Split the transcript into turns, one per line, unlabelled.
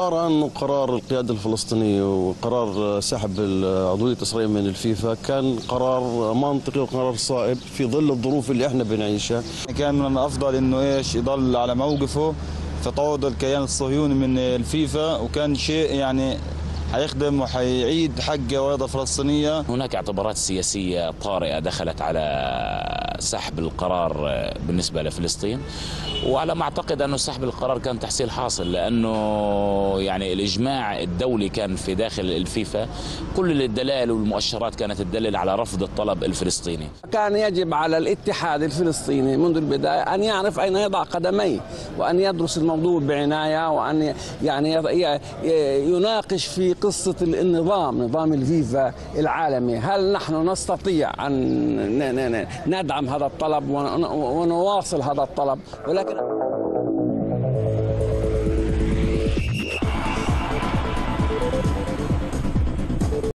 أرى أنه قرار القيادة الفلسطينية وقرار سحب عضوية إسرائيل من الفيفا كان قرار منطقي وقرار صائب في ظل الظروف اللي إحنا بنعيشها.
كان من الأفضل إنه إيش يضل على موقفه في تعوض الكيان الصهيوني من الفيفا وكان شيء يعني حيخدم وحيعيد حق الرياضه الفلسطينيه
هناك اعتبارات سياسية طارئة دخلت على سحب القرار بالنسبة لفلسطين. وعلى ما أعتقد أنه سحب القرار كان تحصيل حاصل لأنه يعني الإجماع الدولي كان في داخل الفيفا. كل الدلائل والمؤشرات كانت تدلل على رفض الطلب الفلسطيني.
كان يجب على الاتحاد الفلسطيني منذ البداية أن يعرف أين يضع قدميه وأن يدرس الموضوع بعناية وأن يعني يناقش في قصة النظام نظام الفيفا العالمي. هل نحن نستطيع أن ندعم هذا الطلب ونواصل هذا الطلب. ولكن